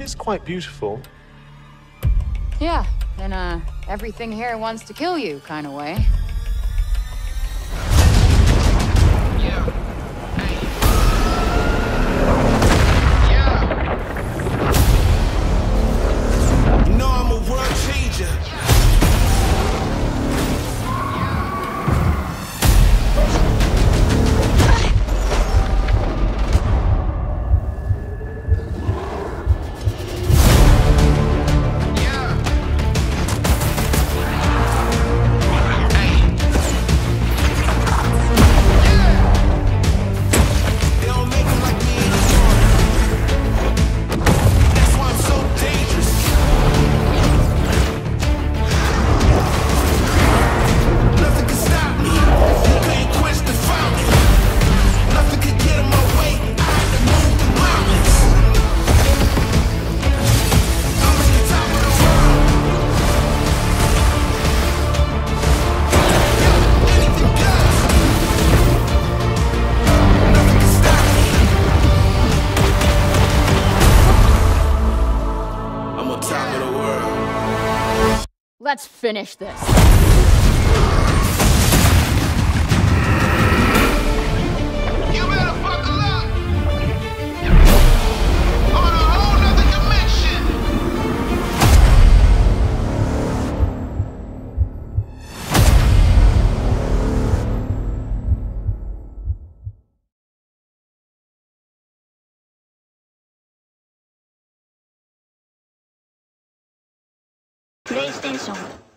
It's quite beautiful. Yeah, in a uh, everything here wants to kill you kind of way. Let's finish this. プレイステーション。